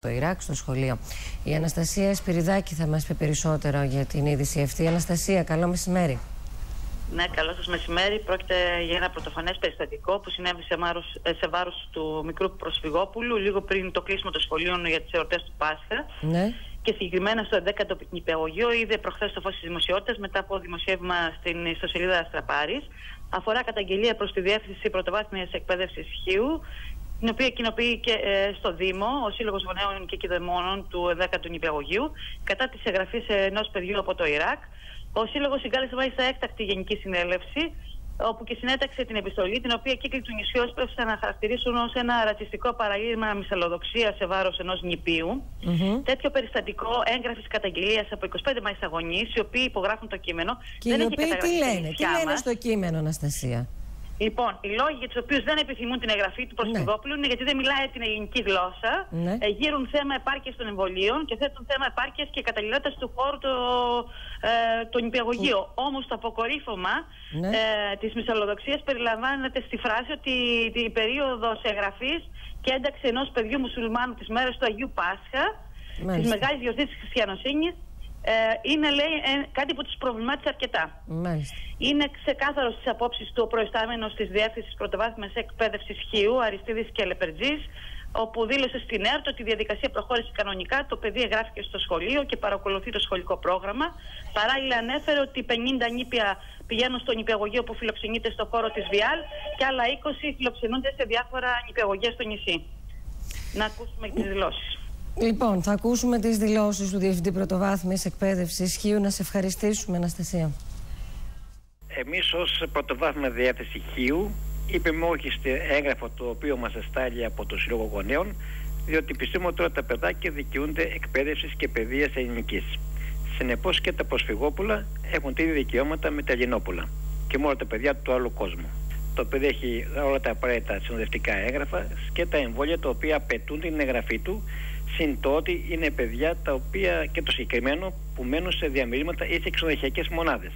το Ιράκ στο σχολείο. Η Αναστασία Σπυριδάκη θα μας πει περισσότερο για την είδηση αυτή. Αναστασία, καλό μεσημέρι. Ναι, καλό σας μεσημέρι. Πρόκειται για ένα πρωτοφανές περιστατικό που συνέβη σε, ε, σε βάρος του μικρού προσφυγόπουλου λίγο πριν το κλείσιμο των σχολείων για τις εορτές του Πάσχα. Ναι. Και συγκεκριμένα στο 11ο νηπιαγωγείο είδε προχθές το φως της δημοσιότητας μετά από δημοσίευμα στην ιστοσελίδα Αστραπάρης. Αφορά καταγγελία προς τη Διεύθυνση Πρωτοβάθμιας Εκπαίδευσης Χίου την οποία κοινοποιεί και ε, στο Δήμο ο Σύλλογος Γονέων και Κυδεμόνων του 10ου Νηπιαγωγείου κατά της εγγραφής ενός παιδιού από το Ιράκ. Ο Σύλλογος συγκάλεσε μάλιστα έκτακτη γενική συνέλευση, όπου και συνέταξε την επιστολή, την οποία κύκλοι του νησιού έσπευσαν να χαρακτηρίσουν ως ένα ρατσιστικό παραλήρημα μυσαλλοδοξίας σε βάρος ενός νηπίου. Mm-hmm. Τέτοιο περιστατικό έγγραφης καταγγελίας από 25 μαϊσταγωνεί, οι οποίοι υπογράφουν το κείμενο. Και δεν οι οποίοι τι λένε, τι λένε στο κείμενο, Αναστασία; Λοιπόν, οι λόγοι για τους οποίους δεν επιθυμούν την εγγραφή του προσφυγόπουλου ναι. είναι γιατί δεν μιλάει την ελληνική γλώσσα, ναι. ε, γύρουν θέμα επάρκειας των εμβολίων και θέτουν θέμα επάρκειας και καταλληλότητας του χώρου το, ε, το νηπιαγωγείο. Όμως το αποκορύφωμα ναι. ε, της μυσαλλοδοξίας περιλαμβάνεται στη φράση ότι την περίοδος εγγραφής και ένταξη ενός παιδιού μουσουλμάνου τις μέρες του Αγίου Πάσχα, της μεγάλης γιορτή τη Χριστιανοσύνης, ε, είναι λέει ε, κάτι που τους προβλημάτισε αρκετά. Μάλιστα. Είναι ξεκάθαρος στις απόψεις του ο προϊστάμενος της Διεύθυνσης Πρωτοβάθμιας Εκπαίδευσης Χίου, Αριστίδης και Λεπερτζής, όπου δήλωσε στην ΕΡΤ ότι η διαδικασία προχώρησε κανονικά, το παιδί εγγράφηκε στο σχολείο και παρακολουθεί το σχολικό πρόγραμμα. Παράλληλα, ανέφερε ότι 50 νήπια πηγαίνουν στο νηπιαγωγείο που φιλοξενείται στο χώρο της Βιάλ και άλλα 20 φιλοξενούνται σε διάφορα νηπιαγωγεία στο νησί. Να ακούσουμε τις δηλώσεις. Λοιπόν, θα ακούσουμε τις δηλώσεις του Διευθυντή Πρωτοβάθμιας Εκπαίδευσης Χίου. Να σε ευχαριστήσουμε, Αναστασία. Εμείς ως Πρωτοβάθμια Διεύθυνση Χίου είπαμε όχι στο έγγραφο το οποίο μας εστάλει από το Σύλλογο Γονέων διότι πιστεύουμε ότι τα παιδάκια δικαιούνται εκπαίδευσης και παιδείας ελληνικής. Συνεπώς και τα προσφυγόπουλα έχουν τα ίδια δικαιώματα με τα ελληνόπουλα και μόνο τα παιδιά του άλλου κόσμου. Το παιδί έχει όλα τα απαραίτητα συνοδευτικά έγγραφα και τα εμβόλια τα οποία απαιτούν την εγγραφή του Συν το ότι είναι παιδιά τα οποία και το συγκεκριμένο που μένουν σε διαμερίσματα ή σε ξενοδοχειακές μονάδες.